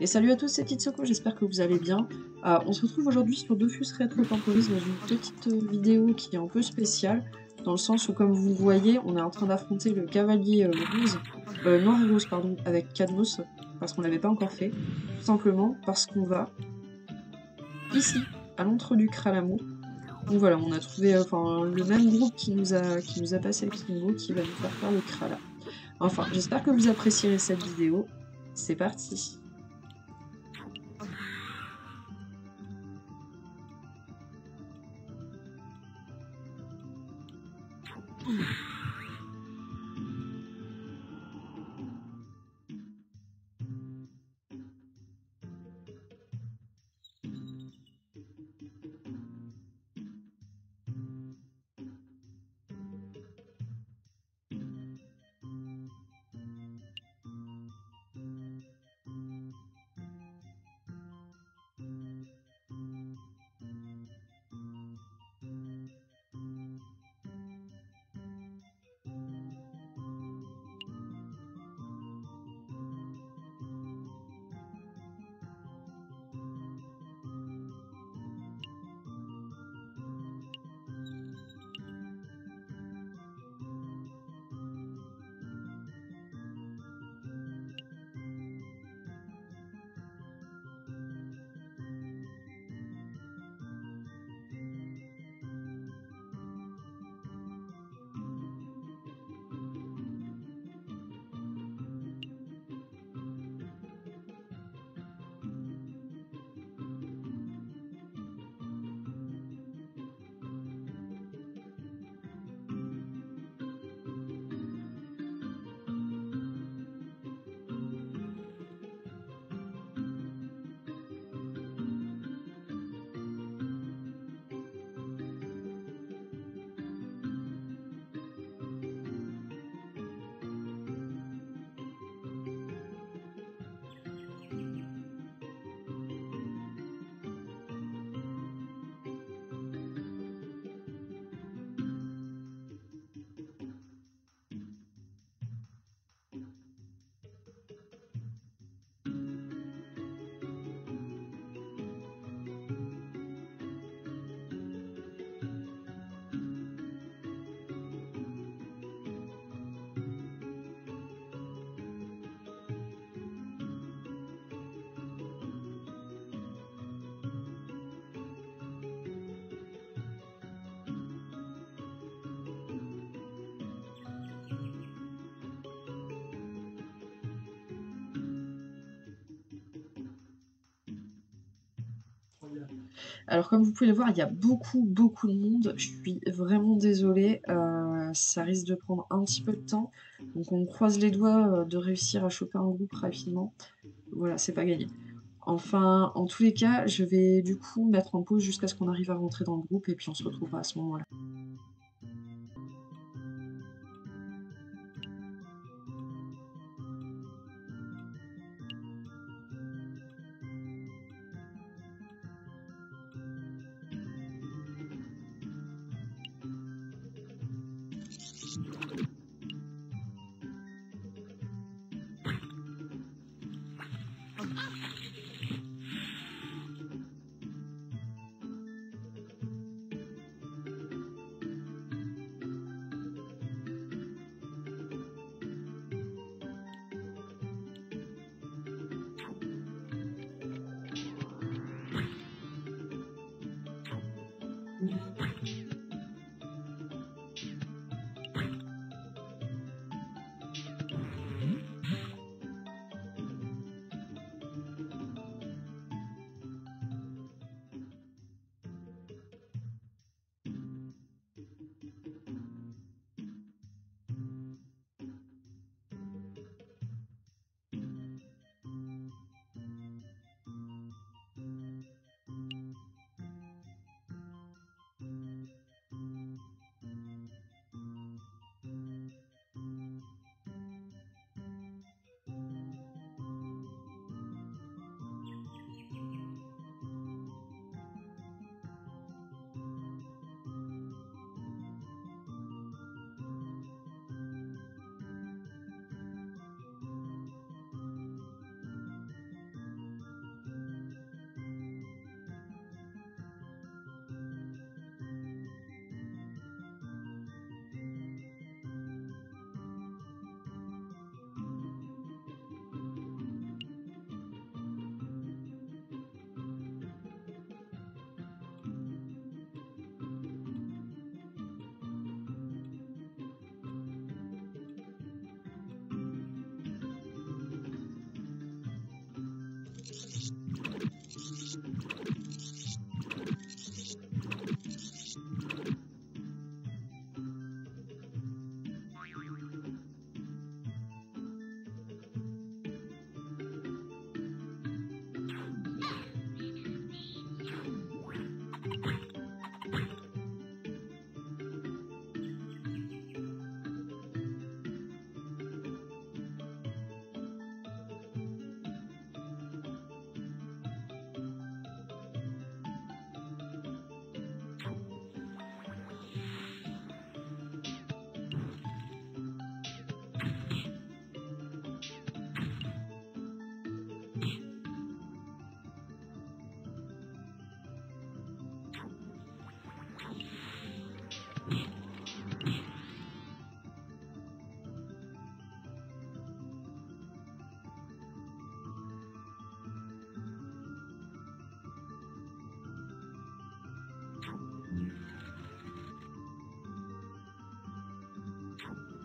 Et salut à tous, c'est Titsoko, j'espère que vous allez bien. Euh, on se retrouve aujourd'hui sur Dofus Retro Temporis dans une petite vidéo qui est un peu spéciale, dans le sens où, comme vous voyez, on est en train d'affronter le cavalier euh, rose, euh, noir et rose, pardon, avec Cadmos, parce qu'on l'avait pas encore fait, tout simplement parce qu'on va ici, à l'entre du Kralamo. Donc voilà, on a trouvé le même groupe qui nous a, qui nous a passé le Kimbo, qui va nous faire faire le Krala. Enfin, j'espère que vous apprécierez cette vidéo. C'est parti 嗯 Alors comme vous pouvez le voir, il y a beaucoup beaucoup de monde. Je suis vraiment désolée, euh, ça risque de prendre un petit peu de temps. Donc on croise les doigts euh, de réussir à choper un groupe rapidement. Voilà, c'est pas gagné. Enfin, en tous les cas, je vais du coup mettre en pause jusqu'à ce qu'on arrive à rentrer dans le groupe et puis on se retrouvera à ce moment-là. Ha ha ha!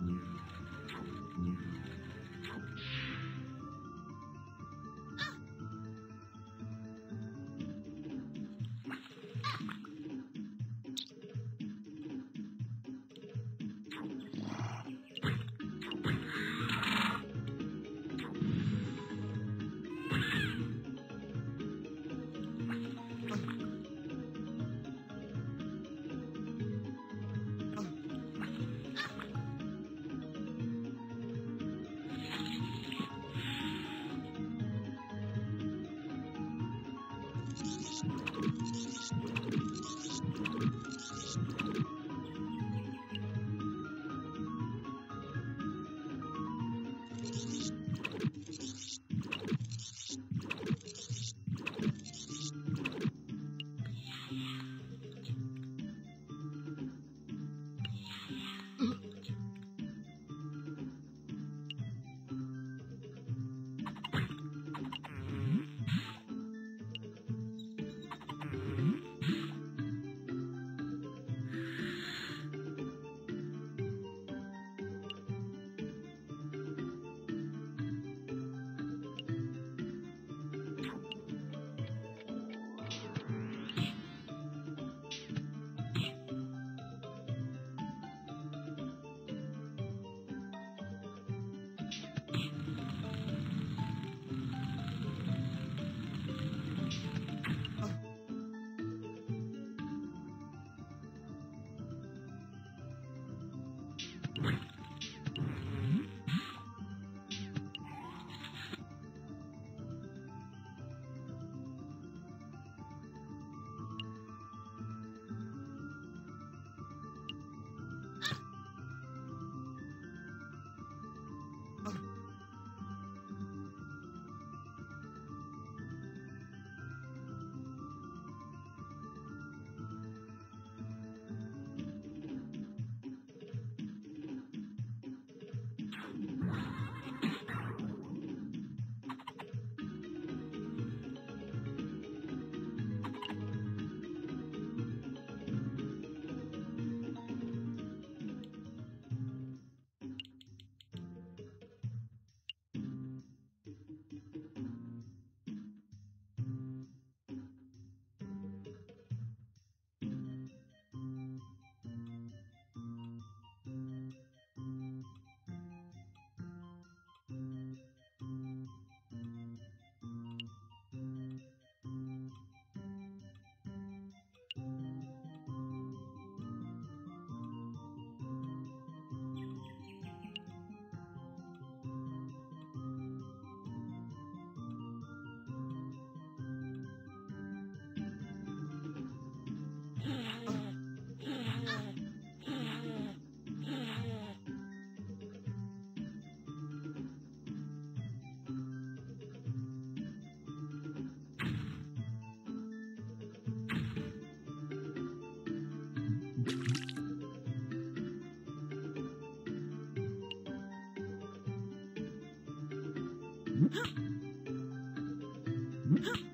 Mm-hmm. Thank.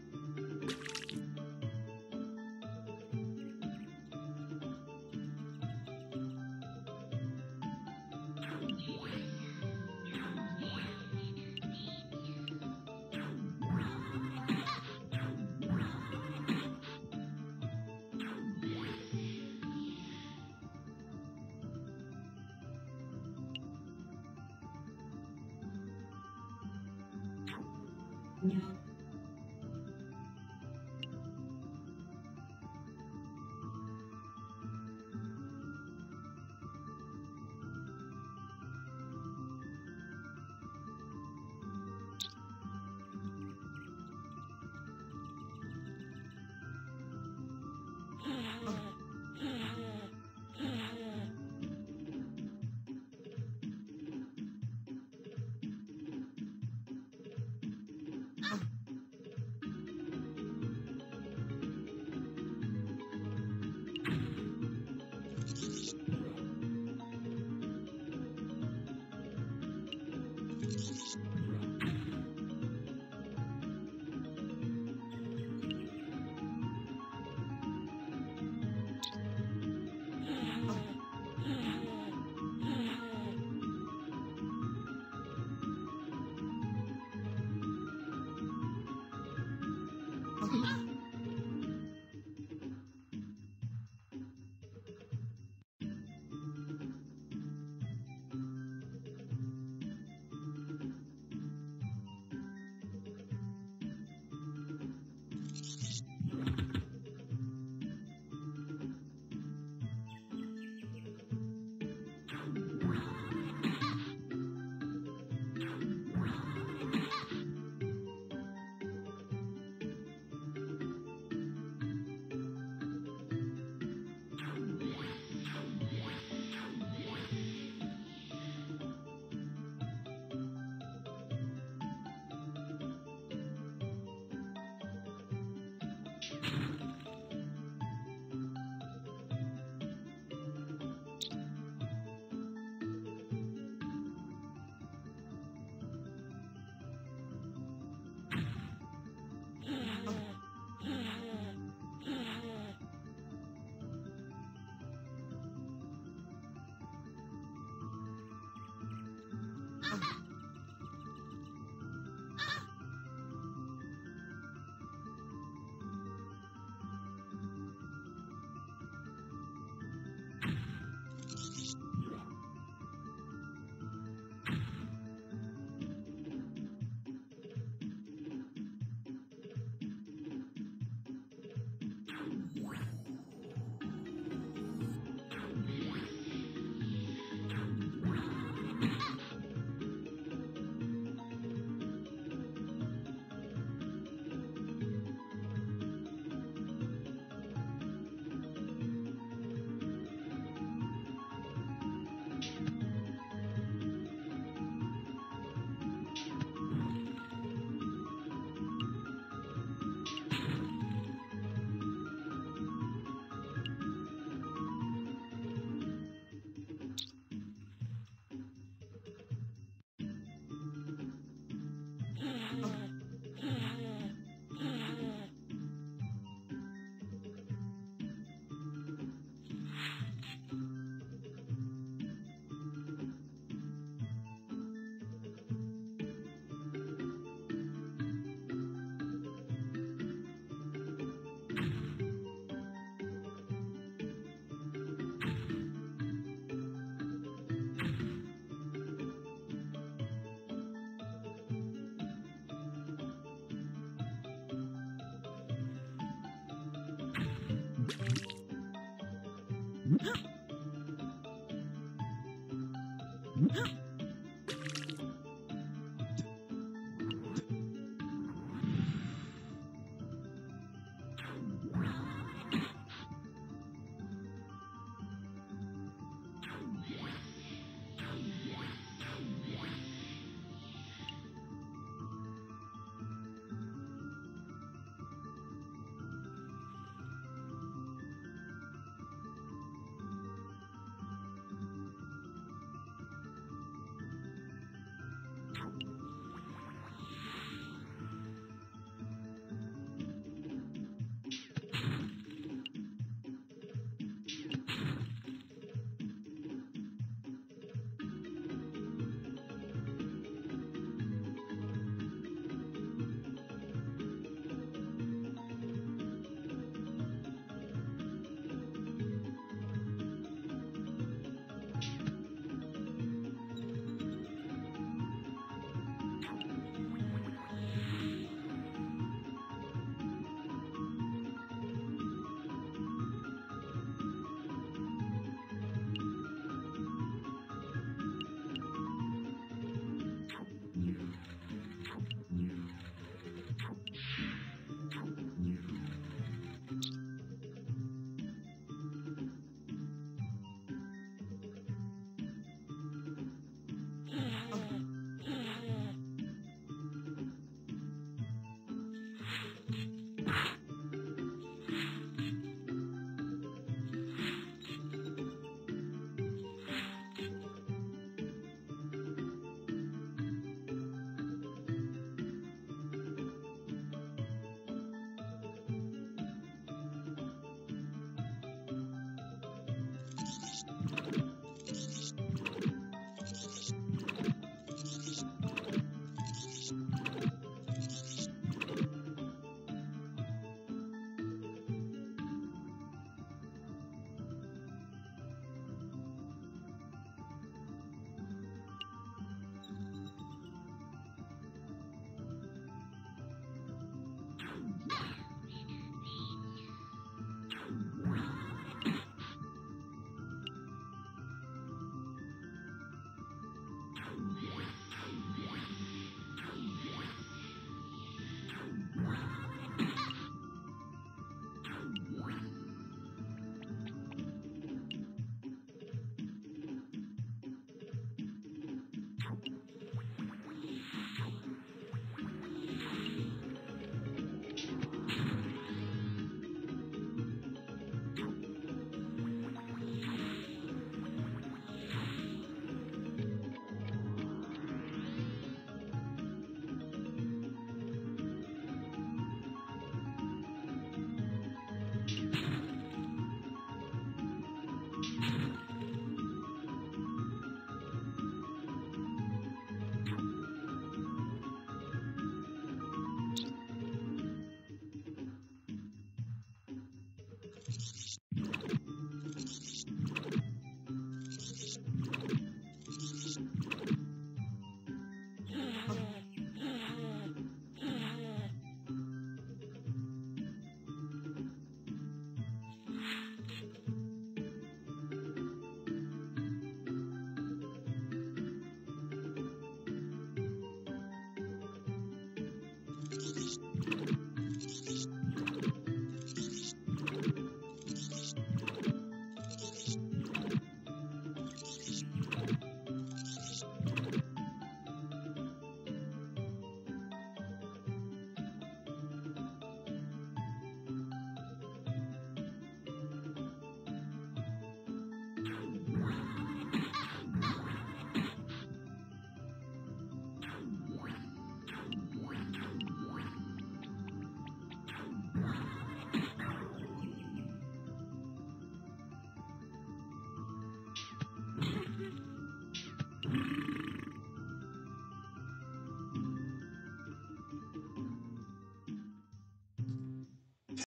Mm-hmm.